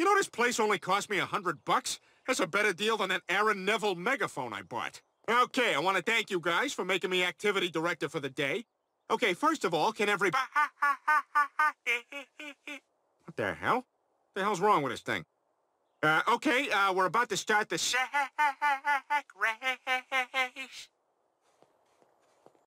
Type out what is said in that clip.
You know this place only cost me a hundred bucks? That's a better deal than that Aaron Neville megaphone I bought. Okay, I want to thank you guys for making me activity director for the day. Okay, first of all, can everybody... What the hell? What the hell's wrong with this thing? Uh, okay, uh, we're about to start the sack race.